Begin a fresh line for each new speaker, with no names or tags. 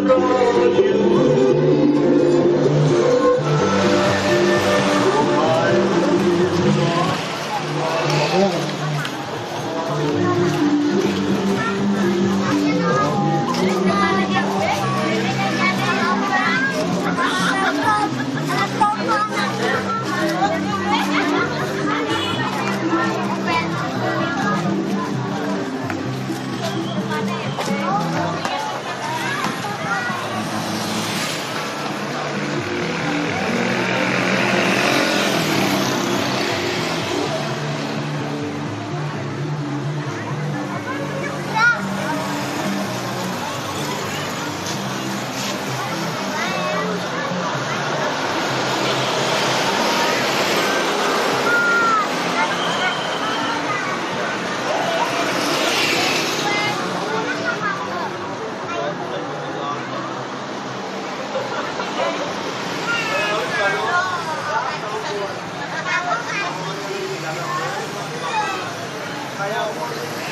Lord. out.